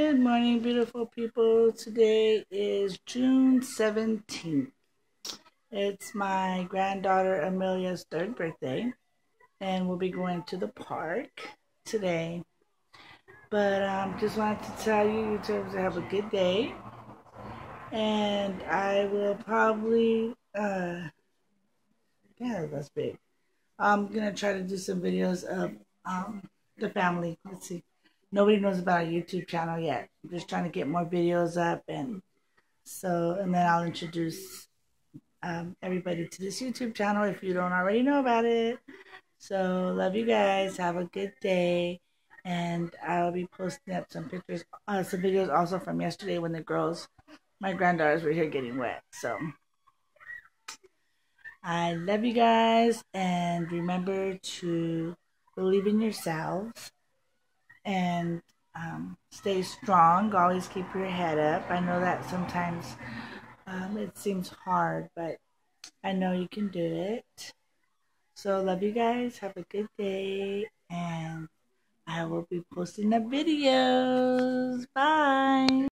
Good morning, beautiful people. Today is June 17th. It's my granddaughter Amilia's third birthday, and we'll be going to the park today. But um, just wanted to tell you, you to have a good day, and I will probably, uh, yeah, that's big. I'm gonna try to do some videos of um, the family. Let's see nobody knows about our YouTube channel yet. I'm just trying to get more videos up and so and then I'll introduce um, everybody to this YouTube channel if you don't already know about it. So love you guys. Have a good day. And I'll be posting up some pictures, uh, some videos also from yesterday when the girls, my granddaughters were here getting wet. So I love you guys and remember to believe in yourselves and um, stay strong. Always keep your head up. I know that sometimes um, it seems hard, but I know you can do it. So, love you guys. Have a good day, and I will be posting the videos. Bye.